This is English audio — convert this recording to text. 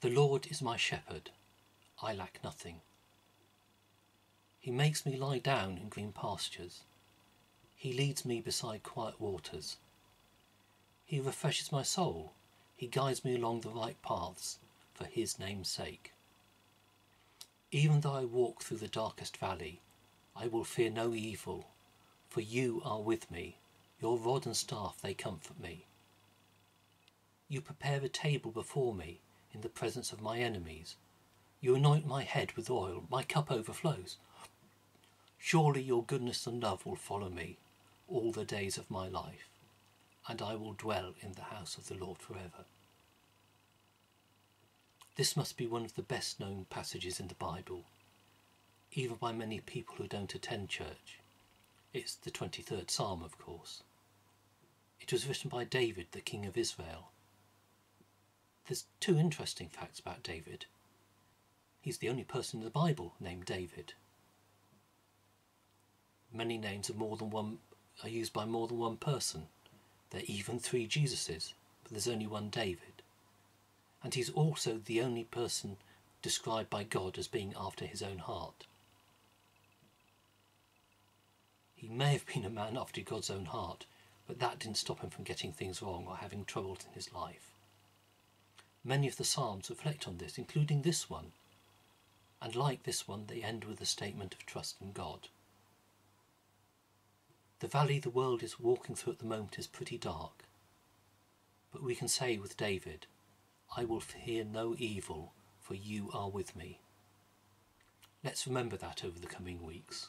The Lord is my shepherd, I lack nothing. He makes me lie down in green pastures. He leads me beside quiet waters. He refreshes my soul. He guides me along the right paths for his name's sake. Even though I walk through the darkest valley, I will fear no evil, for you are with me. Your rod and staff, they comfort me. You prepare a table before me in the presence of my enemies. You anoint my head with oil, my cup overflows. Surely your goodness and love will follow me all the days of my life, and I will dwell in the house of the Lord forever. This must be one of the best known passages in the Bible, even by many people who don't attend church. It's the 23rd Psalm, of course. It was written by David, the King of Israel. There's two interesting facts about David. He's the only person in the Bible named David. Many names are more than one are used by more than one person. There are even three Jesuses, but there's only one David and he's also the only person described by God as being after his own heart. He may have been a man after God's own heart, but that didn't stop him from getting things wrong or having troubles in his life. Many of the Psalms reflect on this, including this one, and like this one, they end with a statement of trust in God. The valley the world is walking through at the moment is pretty dark, but we can say with David, I will fear no evil, for you are with me. Let's remember that over the coming weeks.